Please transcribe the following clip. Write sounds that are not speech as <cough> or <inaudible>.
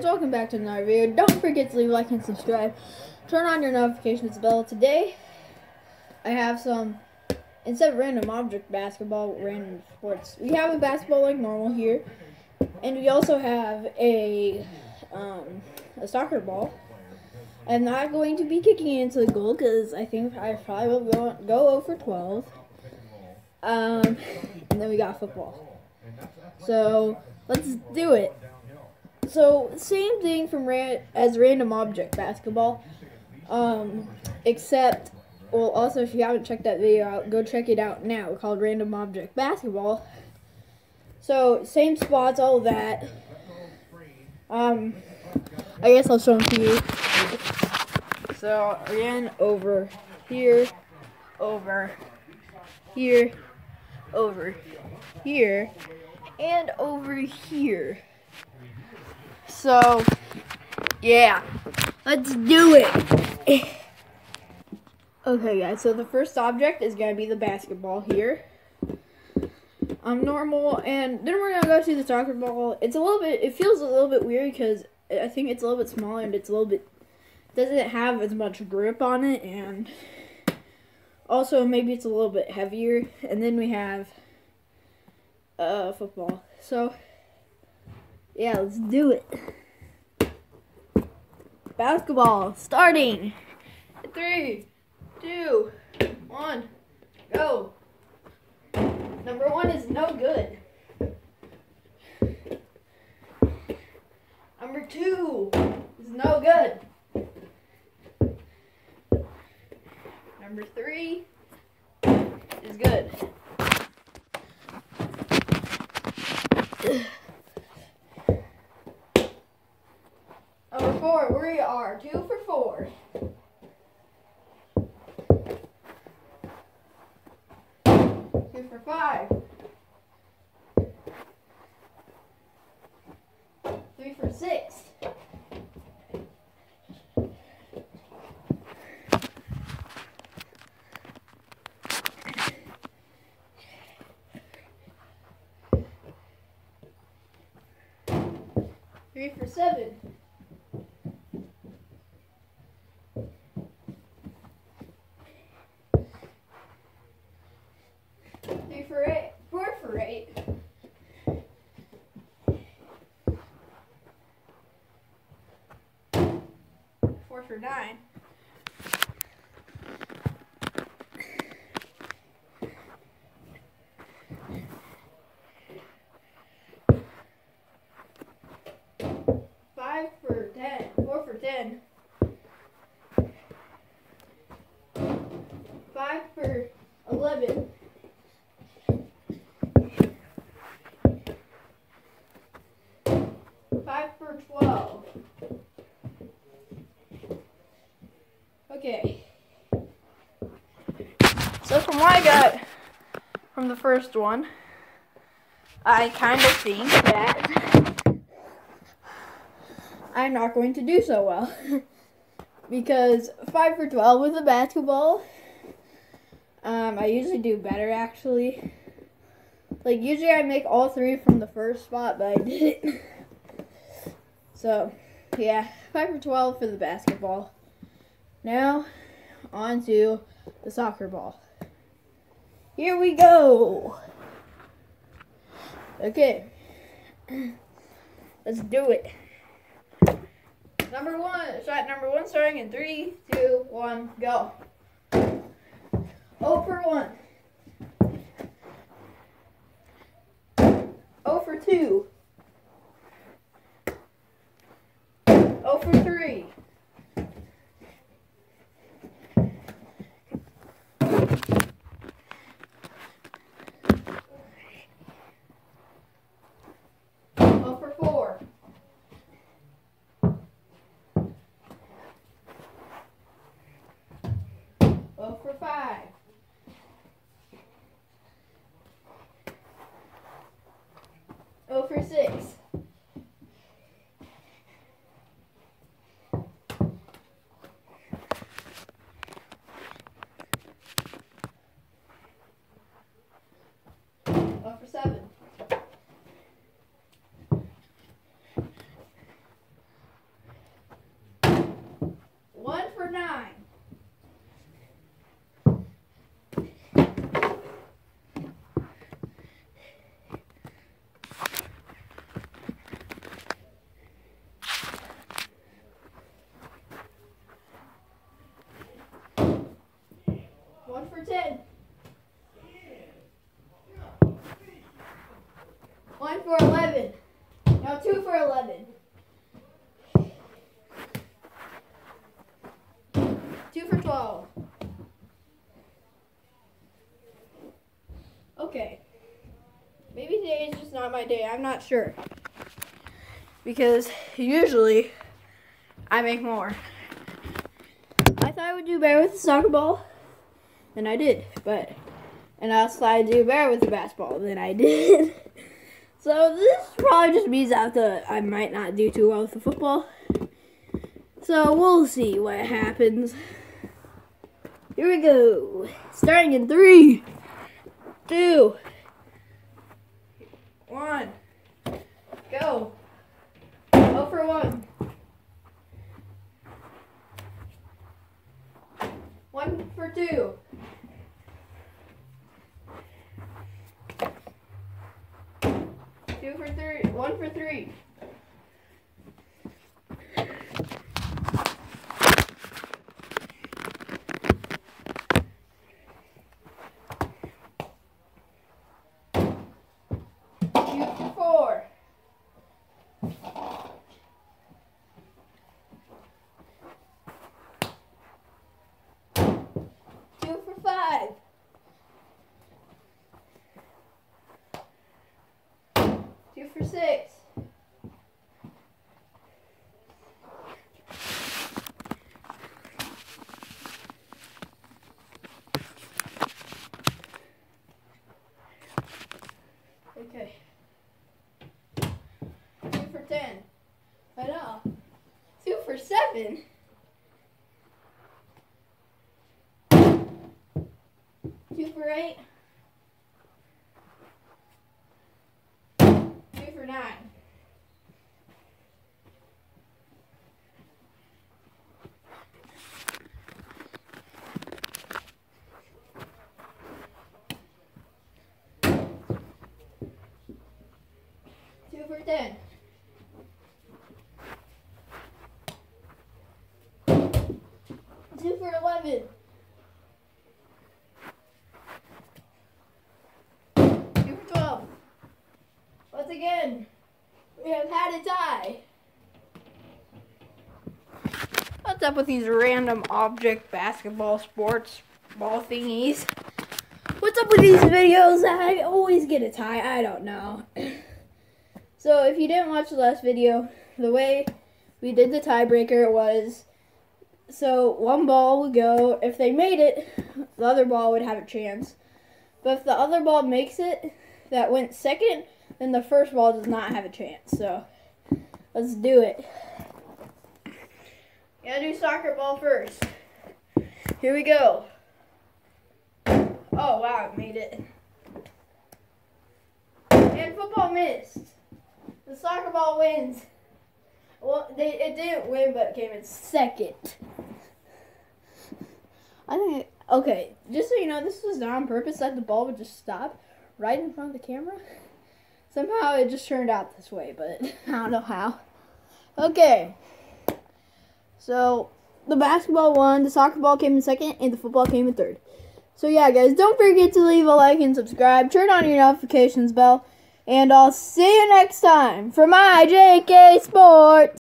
guys, welcome back to another video. Don't forget to leave a like and subscribe. Turn on your notifications bell. Today, I have some, instead of random object basketball, random sports. We have a basketball like normal here. And we also have a, um, a soccer ball. I'm not going to be kicking it into the goal because I think I probably will go, go 0 for 12. Um, and then we got football. So, let's do it. So same thing from ran- as random object basketball, um, except well also if you haven't checked that video out, go check it out now called random object basketball. So same spots, all that. Um, I guess I'll show them to you. So again, over here, over here, over here, and over here. So, yeah, let's do it. okay, guys, so the first object is going to be the basketball here. I'm normal, and then we're going to go to the soccer ball. It's a little bit, it feels a little bit weird because I think it's a little bit smaller and it's a little bit, doesn't have as much grip on it, and also maybe it's a little bit heavier. And then we have uh, football. So, yeah, let's do it. Basketball starting. Three, two, one, go. Number one is no good. Number two is no good. Number three is good. Number four, we are two for four. Two for five. Three for six. Three for seven. Three for eight. Four for eight. Four for nine. Five for ten. Four for ten. Five for eleven. Five for twelve. Okay. So from what I got from the first one, I kind of think that I'm not going to do so well. <laughs> because five for twelve with a basketball, um, I usually do better actually. Like usually I make all three from the first spot, but I <laughs> didn't. So, yeah, 5 for 12 for the basketball. Now, on to the soccer ball. Here we go. Okay. <clears throat> Let's do it. Number one, shot number one starting in three, two, one, go. Oh for one. Oh for two. Oh for three. Oh for four. Oh for five. Oh for six. Oh for seven. One for 11. Two for 11. Two for 12. Okay. Maybe today is just not my day. I'm not sure. Because usually I make more. I thought I would do better with the soccer ball than I did, but and I also thought I'd do better with the basketball than I did. <laughs> so this probably just means that I might not do too well with the football. So we'll see what happens. Here we go. Starting in three, two, one, go. Go for one. One for two. Two for three. One for three. Two for four. Two for five. Two for six. Okay. Two for ten. I know. Uh, two for seven. Two for eight. Two for nine. Two for ten. Two for twelve. Once again, we have had a tie. What's up with these random object basketball sports ball thingies? What's up with these videos? I always get a tie. I don't know. So if you didn't watch the last video, the way we did the tiebreaker was so one ball would go. If they made it, the other ball would have a chance. But if the other ball makes it, that went second, then the first ball does not have a chance. So let's do it. Gotta do soccer ball first. Here we go. Oh wow, it made it. And football missed. The soccer ball wins. Well, they it didn't win, but came in second. I think okay. Just so you know, this was not on purpose. That the ball would just stop right in front of the camera. Somehow it just turned out this way, but <laughs> I don't know how. Okay. So the basketball won, the soccer ball came in second, and the football came in third. So yeah, guys, don't forget to leave a like and subscribe. Turn on your notifications bell. And I'll see you next time for IJK Sports.